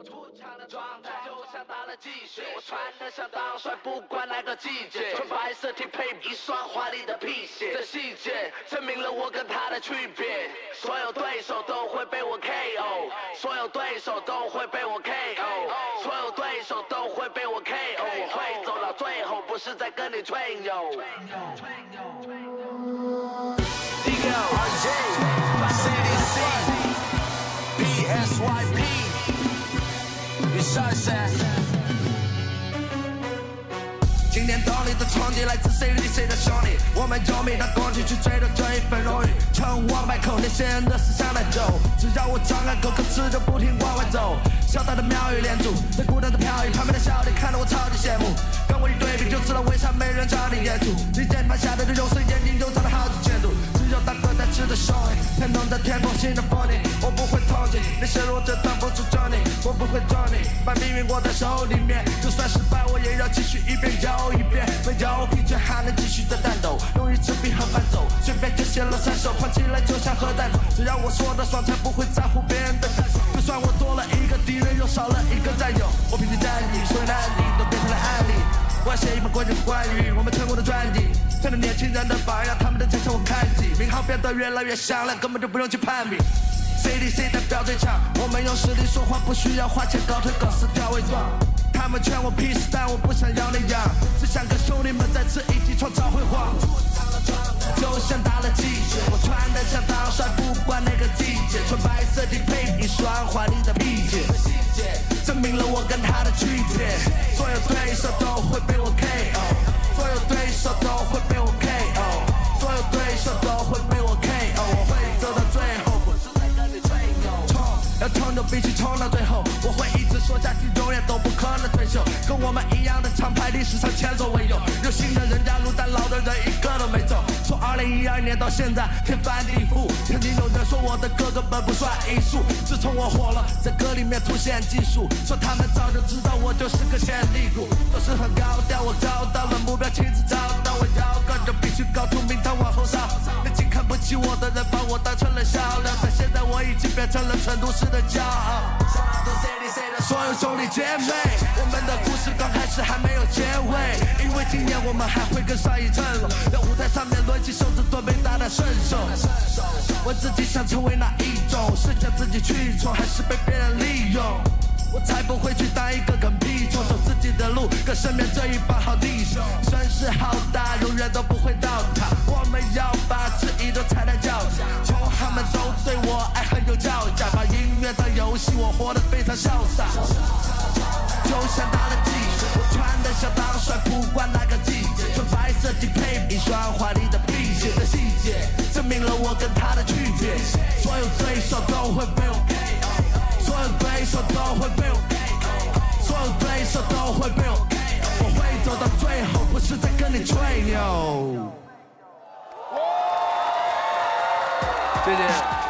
我出场的状态就像打了鸡血，我穿的像当帅，不管哪个季节。穿白色 T 配一双华丽的皮鞋，这细节证明了我跟他的区别。所有对手都会被我 KO，所有对手都会被我 KO，所有对手都会被我 KO。我会走到最后，不是在跟你吹牛。SYP，的冲击来自 CDC 的兄弟，我们用命的攻击去追求这一份荣誉。成王败寇，那些人的思想带走，只要我张开口，口吃就不停往外走。小小的庙宇连珠，在孤单的飘逸，旁边的小弟看得我超级羡慕。跟我一对比就知道为啥没人找你演出。你键盘下的肉色眼睛就长了好几千度。只有大哥在吃的兄弟，才能在天空欣赏风景。我不会同情那些弱者挡不住正义，我不会装你，把命运握在手里。面。就算失败，我也要继续一遍又一遍。像核弹。只要我说的爽，才不会在乎别人的感受。就算我多了一个敌人，又少了一个战友，我凭借战役，所有难题都变成了案例。我要写一本关于关于我们成功的传记，趁着年轻人的榜样，他们的前程我看齐。名号变得越来越响亮，根本就不用去攀比。CDC 代表最强，我们用实力说话，不需要花钱搞推广，撕掉伪装。他们劝我 peace，但我不想要那样，只想跟兄弟们再次一起创造辉煌。穿的像当帅，不管哪个季节，穿白色的配一双华丽的皮鞋，证明了我跟他的区别。所有对手都会被我 KO，所有对手都会被我 KO，所有对手都会被我 KO，我会走到最后，不是在跟你吹牛。冲，要冲就必须冲到最后，我会一直说下去，永远都不可能退休。跟我们一样的厂牌，历史上前所未有。有新的人加入，但老的人一个都没走。从二零一二年到现在，天翻地覆。曾经有人说我的歌根本不算艺术，自从我火了，在歌里面凸显技术，说他们早就知道我就是个潜力股，都是很高调，我找到了目标，亲自找到，我要干就必须搞出名堂往后扫。那些看不起我的人，把我当成了笑料，但现在我已经变成了成都市的骄傲。所有兄弟姐妹，我们的故事刚开始还没有结尾，因为今年我们还会更上一层楼，在舞台上问自己想成为哪一种，是想自己去闯，还是被别人利用？我才不会去当一个跟屁虫，走自己的路，跟身边这一帮好弟兄。声势浩大，永远都不会倒塌。我们要把质疑都踩在脚下，同行们都对我爱恨有交加，把音乐当游戏，我活得非常潇洒。就像打了鸡血，我穿的像当帅，不管哪个季节，穿白色 T 配一双华丽跟他的区别。所有对手都会被我 KO，所有对手都会被我 KO，所有对手都会被我 KO，我会走到最后，不是在跟你吹牛。谢谢。